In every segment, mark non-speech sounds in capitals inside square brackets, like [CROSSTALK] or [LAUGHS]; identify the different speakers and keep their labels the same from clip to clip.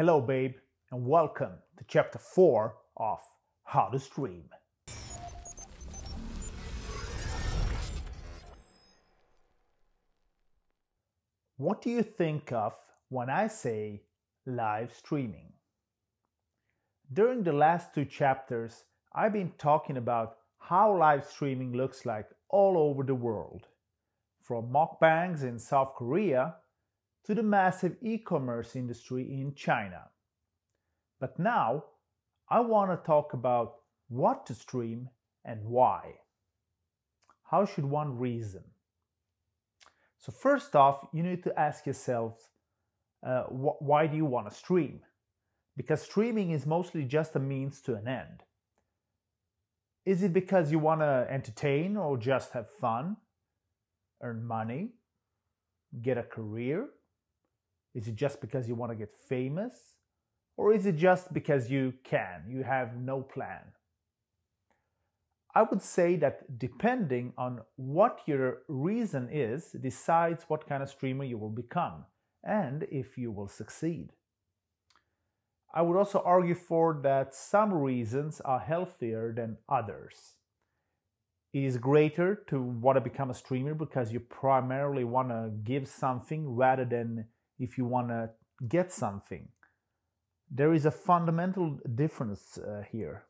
Speaker 1: Hello, babe, and welcome to chapter 4 of How to Stream. What do you think of when I say live streaming? During the last two chapters, I've been talking about how live streaming looks like all over the world, from mukbangs in South Korea to the massive e commerce industry in China. But now I want to talk about what to stream and why. How should one reason? So, first off, you need to ask yourself, uh, wh- why do you want to stream? Because streaming is mostly just a means to an end. Is it because you want to entertain or just have fun, earn money, get a career? Is it just because you want to get famous? Or is it just because you can, you have no plan? I would say that depending on what your reason is, decides what kind of streamer you will become and if you will succeed. I would also argue for that some reasons are healthier than others. It is greater to want to become a streamer because you primarily want to give something rather than if you want to get something. There is a fundamental difference uh, here.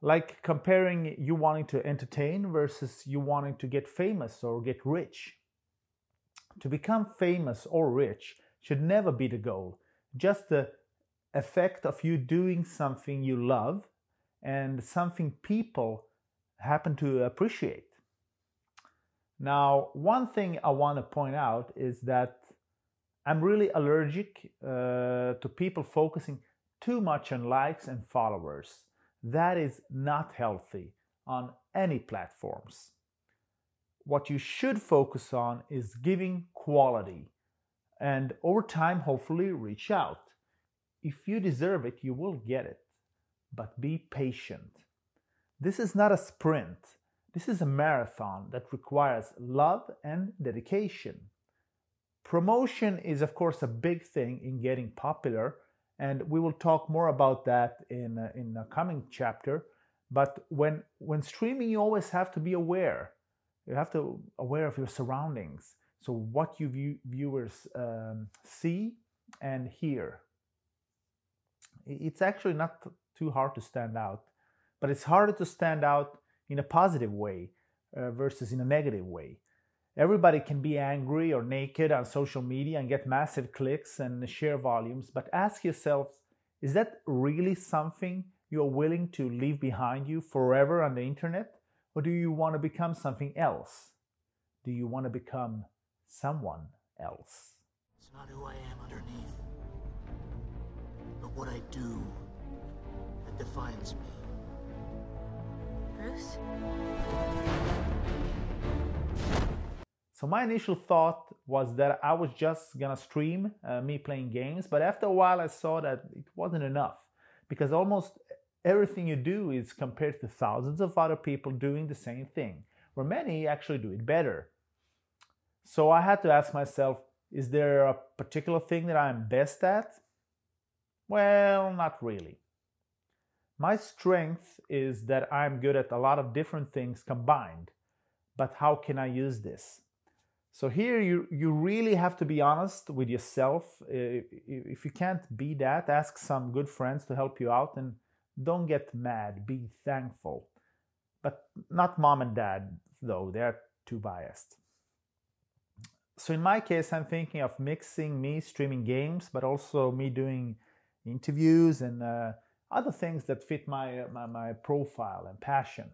Speaker 1: Like comparing you wanting to entertain versus you wanting to get famous or get rich. To become famous or rich should never be the goal, just the effect of you doing something you love and something people happen to appreciate. Now, one thing I want to point out is that I'm really allergic uh, to people focusing too much on likes and followers. That is not healthy on any platforms. What you should focus on is giving quality and over time, hopefully, reach out. If you deserve it, you will get it. But be patient. This is not a sprint. This is a marathon that requires love and dedication. Promotion is, of course, a big thing in getting popular, and we will talk more about that in a, in a coming chapter. But when when streaming, you always have to be aware. You have to aware of your surroundings. So what you view, viewers um, see and hear. It's actually not too hard to stand out, but it's harder to stand out in a positive way uh, versus in a negative way. Everybody can be angry or naked on social media and get massive clicks and share volumes, but ask yourselves is that really something you're willing to leave behind you forever on the internet? Or do you want to become something else? Do you want to become someone else?
Speaker 2: It's not who I am underneath, but what I do that defines me.
Speaker 3: Bruce?
Speaker 1: So my initial thought was that I was just gonna stream uh, me playing games, but after a while I saw that it wasn't enough because almost everything you do is compared to thousands of other people doing the same thing, where many actually do it better. So I had to ask myself, is there a particular thing that I'm best at? Well, not really. My strength is that I'm good at a lot of different things combined, but how can I use this? So here you, you really have to be honest with yourself. If you can't be that, ask some good friends to help you out and don't get mad, be thankful. But not mom and dad, though, they're too biased. So in my case, I'm thinking of mixing me streaming games, but also me doing interviews and uh, other things that fit my, my, my profile and passion.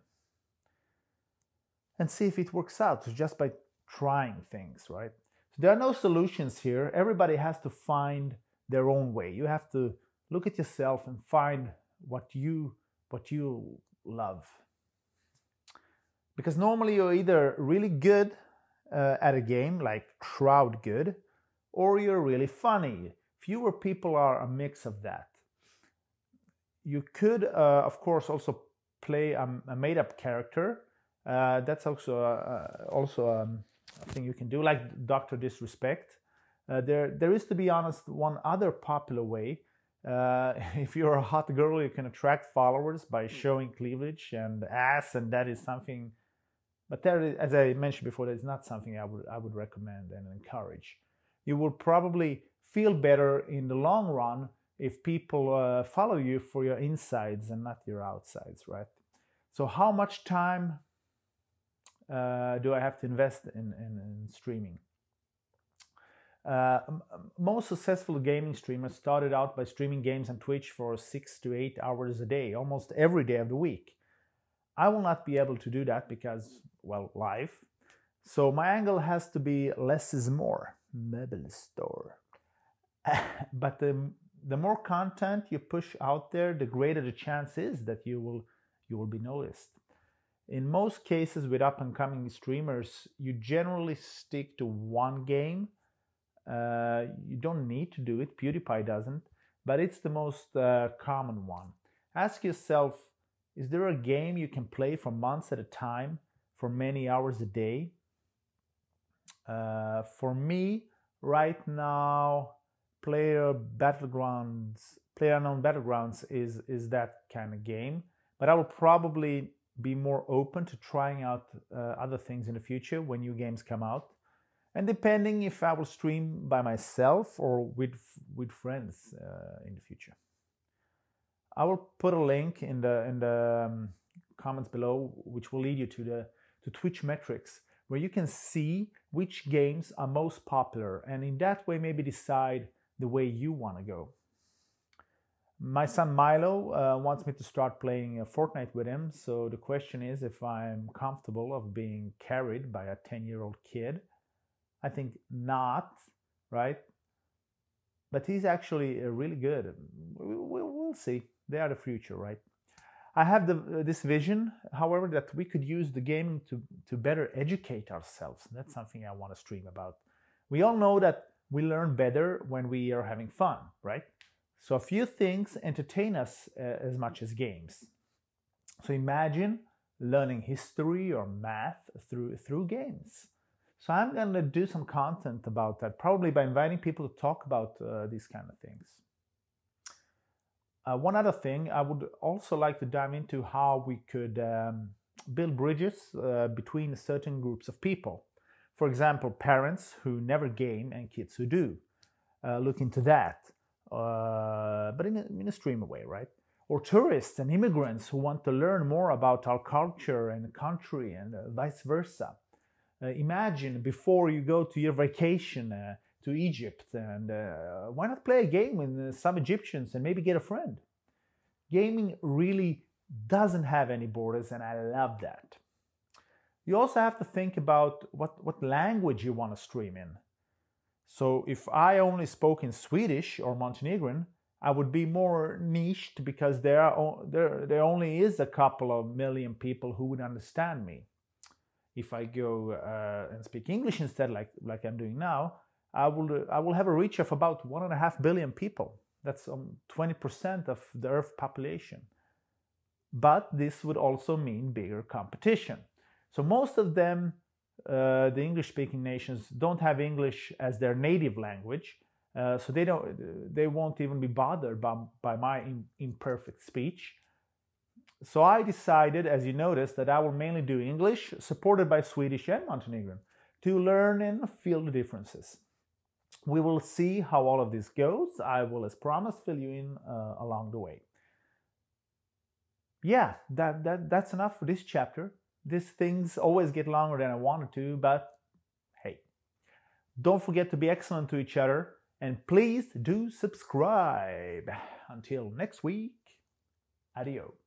Speaker 1: And see if it works out. Just by trying things, right? So there are no solutions here. Everybody has to find their own way. You have to look at yourself and find what you what you love. Because normally you're either really good uh, at a game, like Shroud good, or you're really funny. Fewer people are a mix of that. You could, uh, of course, also play a, a made-up character. Uh, that's also also um, thing you can do, like Doctor Disrespect. Uh, there, there is, to be honest, one other popular way. Uh, [LAUGHS] if you're a hot girl, you can attract followers by showing cleavage and ass, and that is something. But there, as I mentioned before, that is not something I would I would recommend and encourage. You will probably feel better in the long run if people uh, follow you for your insides and not your outsides, right? So, how much time uh, do I have to invest in, in, in streaming? Uh, most successful gaming streamers started out by streaming games on Twitch for six to eight hours a day, almost every day of the week. I will not be able to do that because, well, life. So my angle has to be less is more. Mobile store. [LAUGHS] but the the more content you push out there, the greater the chance is that you will you will be noticed. In most cases with up and coming streamers, you generally stick to one game. Uh, you don't need to do it, PewDiePie doesn't, but it's the most uh, common one. Ask yourself is there a game you can play for months at a time for many hours a day? Uh, for me, right now, player battlegrounds player unknown battlegrounds is is that kind of game but i will probably be more open to trying out uh, other things in the future when new games come out and depending if i will stream by myself or with with friends uh, in the future i will put a link in the in the um, comments below which will lead you to the to twitch metrics where you can see which games are most popular and in that way maybe decide the way you want to go. My son Milo uh, wants me to start playing uh, Fortnite with him, so the question is if I'm comfortable of being carried by a 10 year old kid. I think not, right? But he's actually uh, really good. We'll see. They are the future, right? I have the, uh, this vision, however, that we could use the gaming to, to better educate ourselves. That's something I want to stream about. We all know that we learn better when we are having fun, right? So a few things entertain us uh, as much as games. So imagine learning history or math through through games. So I'm going to do some content about that, probably by inviting people to talk about uh, these kind of things. Uh, one other thing, I would also like to dive into how we could um, build bridges uh, between certain groups of people. For example, parents who never game and kids who do. Uh, look into that, but in a, in a streamer way, right? Or tourists and immigrants who want to learn more about our culture and country and uh, vice versa. Uh, imagine before you go to your vacation uh, to Egypt and uh, why not play a game with some Egyptians and maybe get a friend? Gaming really doesn't have any borders, and I love that. You also have to think about what, what language you want to stream in. So if I only spoke in Swedish or Montenegrin, I would be more niched because there, are, there, there only is a couple of million people who would understand me. If I go uh, and speak English instead, like, like I'm doing now, I will, I will have a reach of about one and a half billion people. That's um, 20% of the Earth population. But this would also mean bigger competition. So most of them, uh, the English-speaking nations, don't have English as their native language, uh, so they don't, they won't even be bothered by, by my in, imperfect speech. So I decided, as you noticed, that I will mainly do English, supported by Swedish and Montenegrin, to learn and feel the differences. We will see how all of this goes. I will, as promised, fill you in uh, along the way. Yeah, that, that, that's enough for this chapter. These things always get longer than I wanted to, but hey. Don't forget to be excellent to each other and please do subscribe. Until next week, adios.